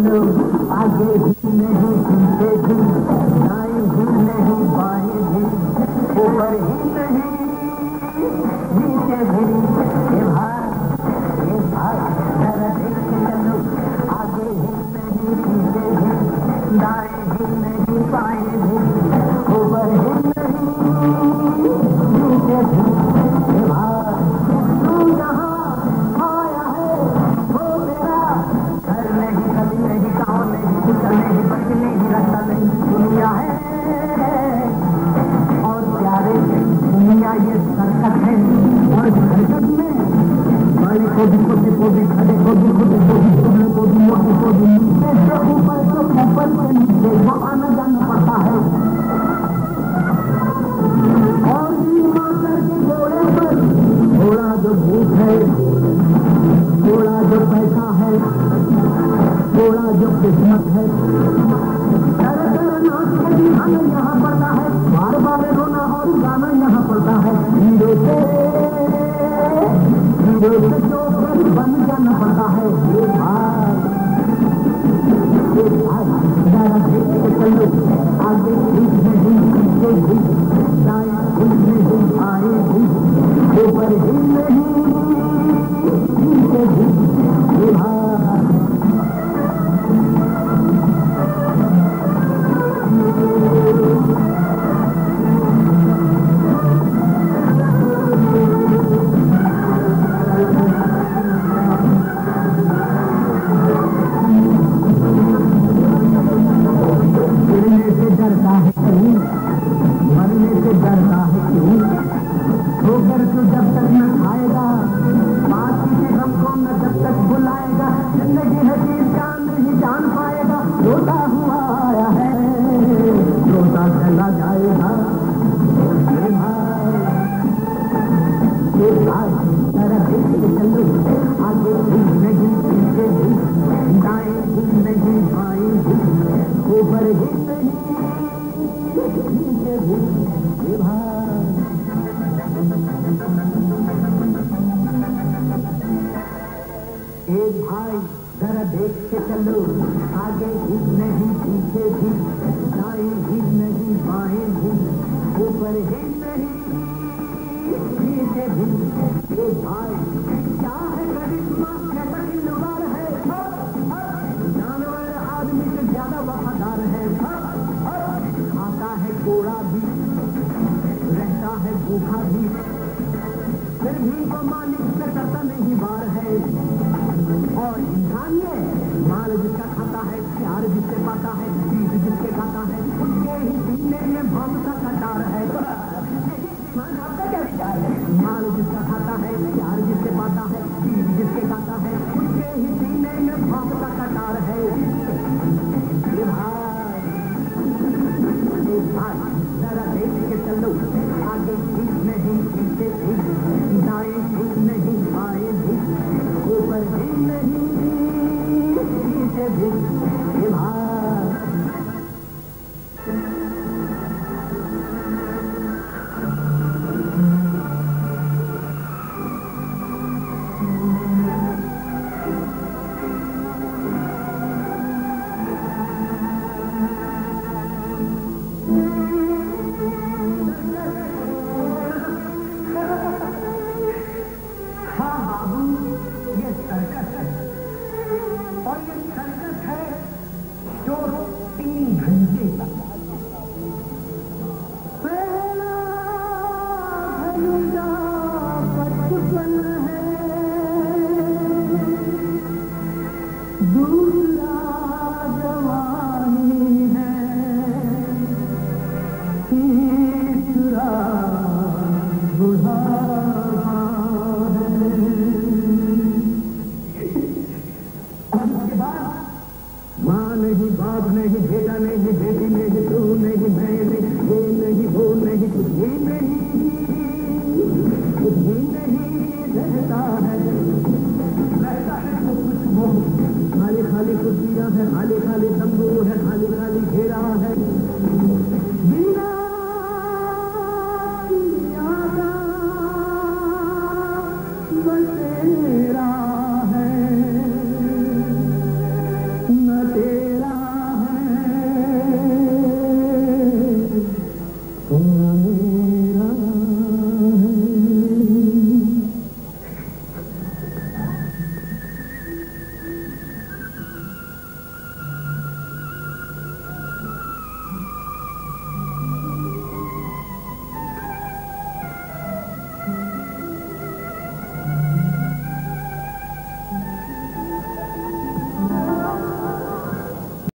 आगे भी नहीं पीछे भी दाएँ भी नहीं बाएँ भी ऊपर ही नहीं। छोटे को भी खड़े खुद भी टुकड़े को भी मोटे भी नीचे से ऊपर से ऊपर से नीचे वो आना जाना पड़ता है। और भी मातर के घोड़े पर, घोड़ा जो भूख है, घोड़ा जो पैसा है, घोड़ा जो किस्मत है आगे ठीक जब तक न खाएगा बाकी के गम को न जब तक बुलाएगा ज़िंदगी है भाई, जरा देख के चलो। आगे भी नहीं, पीछे भी। दाएँ भी नहीं, बाएँ भी ऊपर ही नहीं, नीचे भी ये भाई, क्या है करिश्मा? है? जानवर, आदमी से ज़्यादा वफादार है। खाता है कोड़ा भी, रहता है भूखा भी। फिर भी वो मालिक से करता खाता है, प्यार जिसे पाता है जिसके खाता है, उनके ही सीने में भाव कटार खाली खाली कुर्सियाँ हैं खाली खाली